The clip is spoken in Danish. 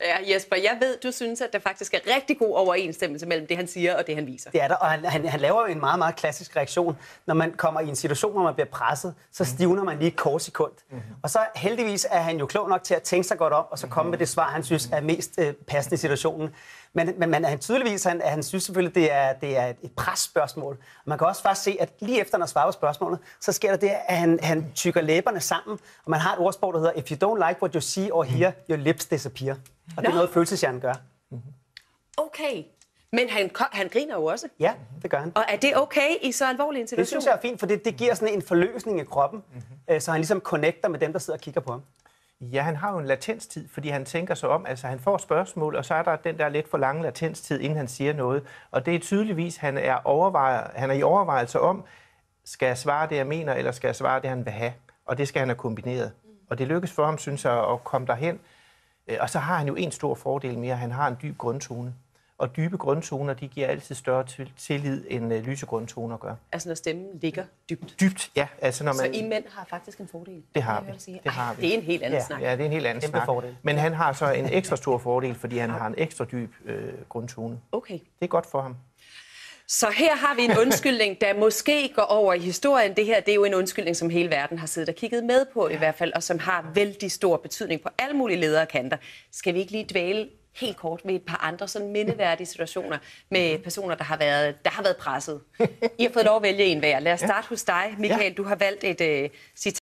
Ja, Jesper, jeg ved, du synes, at der faktisk er rigtig god overensstemmelse mellem det, han siger og det, han viser. Det er der, og han, han, han laver jo en meget, meget klassisk reaktion. Når man kommer i en situation, hvor man bliver presset, så stivner man lige et kort sekund. Mm-hmm. Og så heldigvis er han jo klog nok til at tænke sig godt om, og så komme med det svar, han synes er mest øh, passende i situationen. Men, men, men han tydeligvis, han, han synes selvfølgelig, det er, det er et presspørgsmål. Og man kan også faktisk se, at lige efter, han har svaret på spørgsmålet, så sker der det, at han, han tykker læberne sammen, og man har et ordsprog, der hedder, if you don't like what you see or hear, your lips disappear. Og det er noget, følelseshjernen gør. Okay. Men han, han griner jo også. Ja, det gør han. Og er det okay i så alvorlig en Det situation? synes jeg er fint, for det, det giver sådan en forløsning i kroppen, mm-hmm. så han ligesom connecter med dem, der sidder og kigger på ham. Ja, han har jo en latenstid, fordi han tænker sig om, altså han får spørgsmål, og så er der den der lidt for lange latenstid, inden han siger noget. Og det er tydeligvis, han er, overvejer, han er i overvejelse om, skal jeg svare det, jeg mener, eller skal jeg svare det, han vil have? Og det skal han have kombineret. Og det lykkes for ham, synes jeg, at komme derhen. Øh, Og så har han jo en stor fordel mere, han har en dyb grundtone. Og dybe grundtoner, de giver altid større til- tillid, end øh, lyse grundtoner gør. Altså når stemmen ligger dybt. Dybt, ja. Altså, når Så man, I mænd har faktisk en fordel. Det har vi. sige. Det har Ej, vi. Det er en helt anden Ja. snak. Ja, det er en helt anden Kæmpe snak. fordel. Men han har så en ekstra stor fordel, fordi han har en ekstra dyb øh, grundtone. Okay. Det er godt for ham. Så her har vi en undskyldning, der måske går over i historien. Det her det er jo en undskyldning, som hele verden har siddet og kigget med på i hvert fald, og som har vældig stor betydning på alle mulige lederkanter. Skal vi ikke lige dvæle helt kort med et par andre sådan mindeværdige situationer med personer, der har været, der har været presset? I har fået lov at vælge en hver. Lad os starte hos dig, Michael. Du har valgt et uh, citat